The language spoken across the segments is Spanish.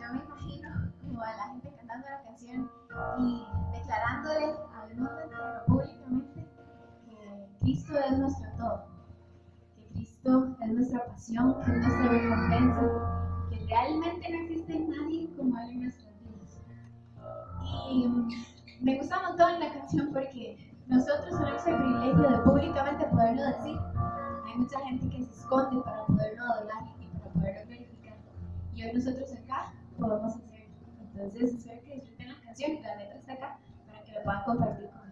yo me imagino como a la gente cantando la canción y declarándole al mundo entero públicamente que Cristo es nuestro todo, que Cristo es nuestra pasión, que es nuestra recompensa, que realmente no existe nadie como Él en nuestras vidas. Y mm, me gusta un montón la canción porque nosotros tenemos el privilegio de públicamente poderlo decir. Hay mucha gente que se esconde para poderlo hablar Nosotros acá podemos hacerlo. Entonces espero que disfruten la canción y la letra está acá para que lo puedan compartir con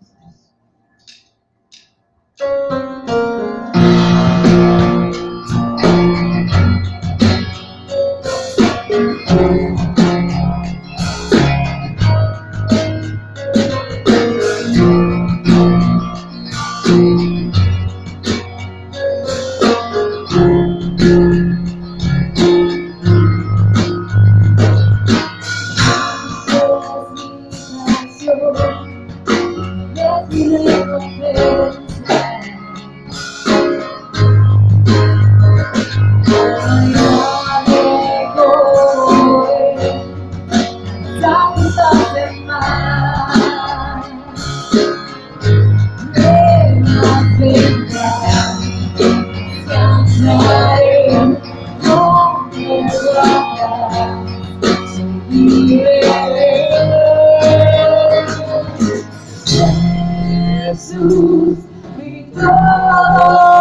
Jesus, we go.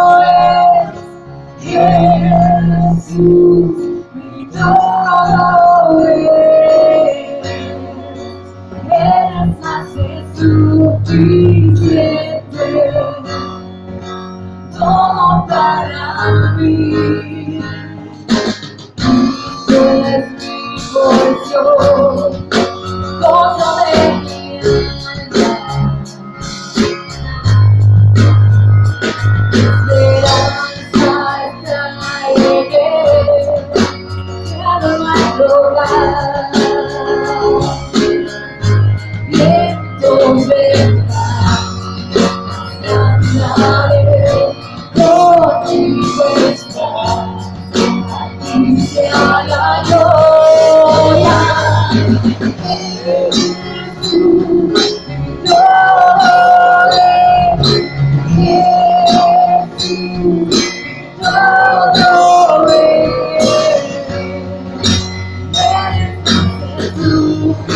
that I.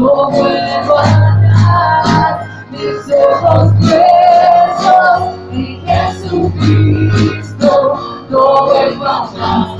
no vuelvo atrás. Mis ojos puestos en Jesucristo, no vuelvo atrás,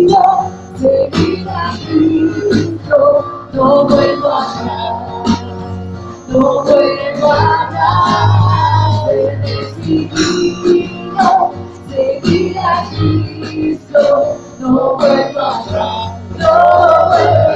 no doy para, no doy para he decidido seguir a Cristo, não doy para, no não para.